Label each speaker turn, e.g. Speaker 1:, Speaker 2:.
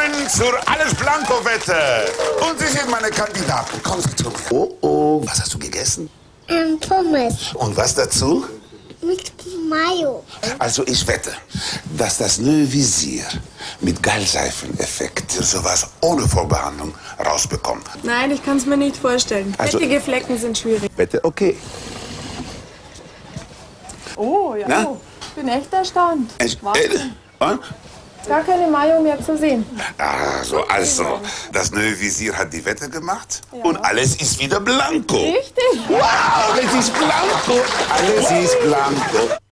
Speaker 1: Willkommen zur Alles Blanco-Wette. Und Sie sind meine Kandidaten. Kommen Sie zu mir. Oh, oh. Was hast du gegessen?
Speaker 2: Ähm, Pommes
Speaker 1: Und was dazu?
Speaker 2: mit Mayo.
Speaker 1: Also ich wette, dass das neue Visier mit Gallseifeneffekt sowas ohne Vorbehandlung rausbekommt.
Speaker 3: Nein, ich kann es mir nicht vorstellen.
Speaker 1: Also-
Speaker 3: Fettige Flecken sind schwierig.
Speaker 1: Wette, okay.
Speaker 3: Oh, ja.
Speaker 1: Na?
Speaker 3: Oh, ich bin echt erstaunt.
Speaker 1: Ich, äh?
Speaker 3: Gar keine Mayo mehr zu sehen.
Speaker 1: Also, also, das neue Visier hat die Wette gemacht und alles ist wieder blanco.
Speaker 3: Richtig?
Speaker 1: Wow, alles ist blanco. Alles ist blanco.